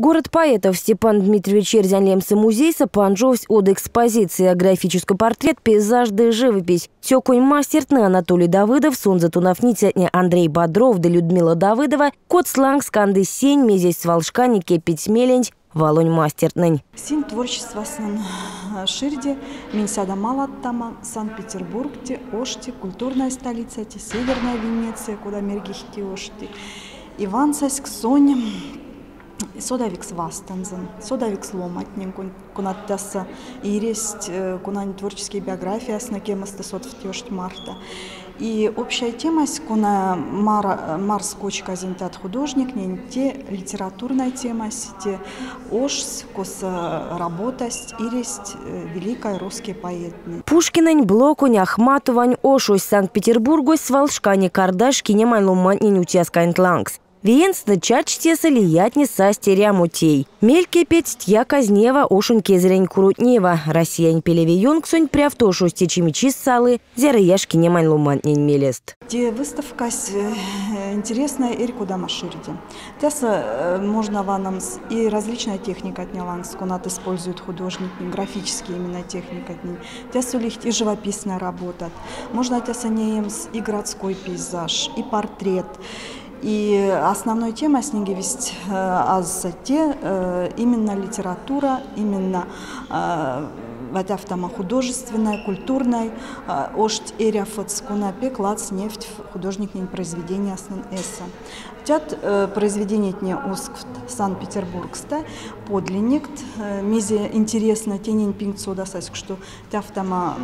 Город поэтов Степан Дмитриевич Черзянлемса музей сапанжовсь от экспозиции графический портрет, пейзаж да живопись. Сёконь мастертны Анатолий Давыдов, Сунза Тунафницетня Андрей Бодров да Людмила Давыдова, Кот Сланг, Сканды Сень, Мезесь Свалшкани, Кепить Меленч, Волонь мастертнынь. Син творчество сын ширде, Минсада Малаттама, Санкт-Петербург, те Ошти, культурная столица, те Северная Венеция, куда мергихти Ошти. Иван Саськ Сонь, Содавикс вастанзен, содавикс ломатнин, кунат тасса ирест, э, кунан творческие биографии, с кемасты сот марта. И общая тема, куна Мар, Марс Кочка зентат художник, не те литературная тема, те ошс, кос работасть, ирест э, великая русский поэт. Пушкинань, Блокунь, Ахматовань, Ошусь, Санкт-Петербургу, Свалшкани, Кардашки, Немайлумань, Нютяскайн Лангс. Виенсна чачтеса лиятни састеря мутей. Мельке петь тья казнева ошун кезрень курутнева. Россиян пелеве юнгсунь прявто шусти чимичи салы, зяры яшки немань лумантнень мелест. Те выставка э, интересная Эрику Дамаширди. Теса э, можно ванам и различная техника от няланс, кунат использует художник, графические именно техника. Теса лихт и живописная работа. Можно теса не и городской пейзаж, и портрет. И основной темой снеговесть э, азате э, именно литература, именно э, ватяфтама художественная, культурная, ошт эряфац кунапе, клац нефть, художник не произведение основн эсса. Тят э, произведение тне ускфт Санкт-Петербургста, подлинник, э, мизе интересно тенень пинг содасась, что тяфтама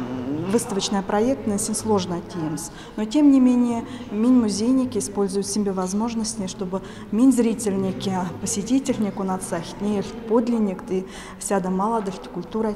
выставочная проектная, син сложно темс. Но тем не менее, мин музейники используют себе возможности, чтобы мин зрительники, посетительнику нацахт, не подлинник, ты сяда молодых культура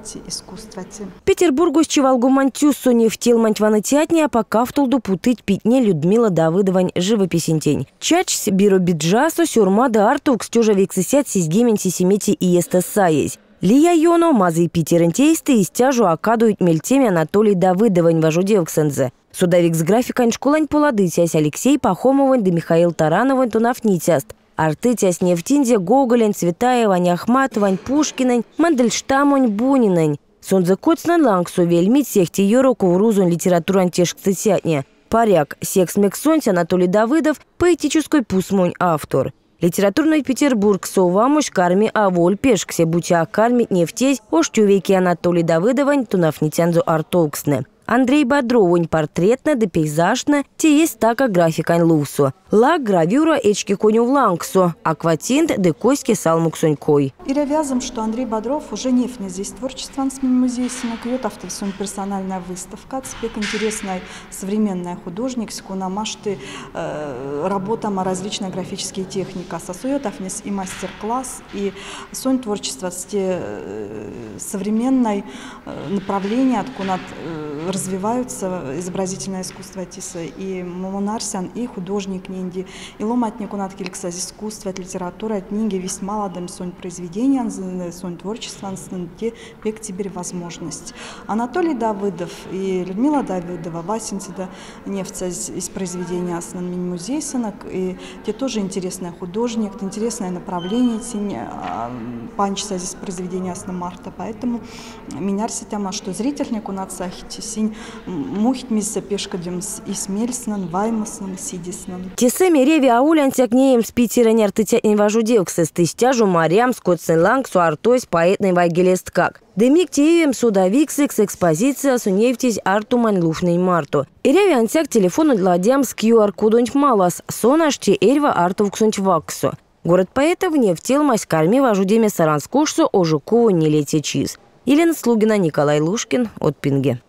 искусства. Петербургу с Чевалгу Мантюсу не втел мантьвана театня, а пока в толду путыть питне Людмила Давыдовань живописентень. Чач биробиджасо сюрмада артук стюжа вексисят сизгемен сисимети и естесаез. Лия Йоно, мазы питерентейсты и стяжу акадуют мельтеме Анатолий Давыдовань важудевксензе. Судовик с графикань школань поладытясь Алексей Пахомовань да Михаил Тарановань тунавнитяст. Артытясь нефтинде Гоголень, Цветаева, Ахматовань, Пушкинань, Мандельштамонь, Бунинань. Сонзе коцнан лангсу вельмит сехти йоро коврузун литературан тешкцетятня. Паряк, секс Мексонс, Анатолий Давыдов, поэтической пусмунь автор. Литературный Петербург, Совамуш, Карми Аволь, Пешксе, Бутя, Карми, Нефтесь, Оштювеки Анатолий Давыдовань, Тунафнитянзу Артоуксне. Андрей Бодровунь портретна да пейзажна, те есть така графикань лусу. Ла гравюра эчки коню в лангсу, акватинт де коськи салмуксунькой. И ревязом, что Андрей Бодров уже не здесь творчество с музей Синакьет, автор персональная выставка, спек интересная современная художник, скунамашты, э, работа на различные графические техники, сосует и мастер-класс, и сон творчество с те э, современное э, направление, откуда э, развиваются изобразительное искусство Тиса, и Момонарсян, и художник Нинди, и ломатник унат киликсаз искусство, литература, книги весь маладым сон произведения, сон творчества, те пек теперь возможность. Анатолий Давыдов и Людмила Давыдова, Васинцеда Невца из произведения Основный музей сынок, и те тоже интересный художник, интересное направление, тень а, панчса здесь произведения Основ Марта, поэтому меня тема, что зрительник у нас син мухт мисса пешкадемс и смельснан, ваймаснан, сидиснан. Тесе мереви аулян тякнеем с Питера нертытятней вожу девксес, тыстяжу морям, скотсен ланг, суартойс, поэтный вайгелест как. Демик тиевем судовиксекс экспозиция суневтись артуман луфный марту. Иреви антяк телефону ладям с QR-кодонь малас, сонашти эрва артувксунч ваксу. Город поэтов не в тел маськарми вожу деме саранскушсу ожуку не лете чиз. Елена Слугина, Николай Лушкин от Пинге.